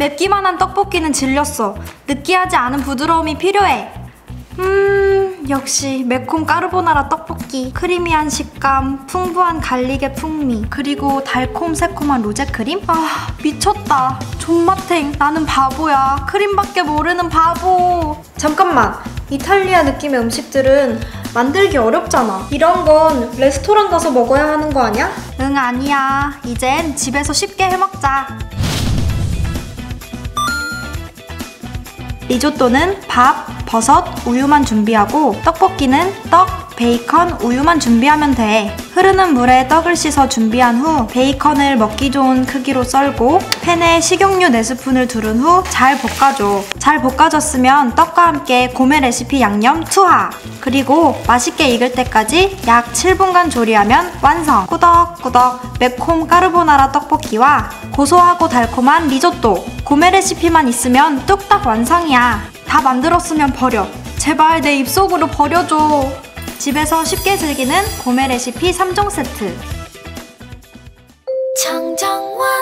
맵기만 한 떡볶이는 질렸어. 느끼하지 않은 부드러움이 필요해. 음, 역시 매콤 까르보나라 떡볶이. 크리미한 식감, 풍부한 갈릭의 풍미, 그리고 달콤 새콤한 로제 크림? 아, 미쳤다. 존맛탱. 나는 바보야. 크림밖에 모르는 바보. 잠깐만. 이탈리아 느낌의 음식들은 만들기 어렵잖아. 이런 건 레스토랑 가서 먹어야 하는 거 아니야? 응, 아니야. 이젠 집에서 쉽게 해 먹자. 리조또는 밥, 버섯, 우유만 준비하고 떡볶이는 떡, 베이컨, 우유만 준비하면 돼. 흐르는 물에 떡을 씻어 준비한 후 베이컨을 먹기 좋은 크기로 썰고 팬에 식용유 4스푼을 두른 후 잘 볶아줘. 잘 볶아졌으면 떡과 함께 고메 레시피 양념 투하. 그리고 맛있게 익을 때까지 약 7분간 조리하면 완성. 꾸덕꾸덕 매콤 까르보나라 떡볶이와 고소하고 달콤한 리조또. 고메 레시피만 있으면 뚝딱 완성이야. 다 만들었으면 버려. 제발 내 입속으로 버려줘. 집에서 쉽게 즐기는 고메 레시피 3종 세트. 청정원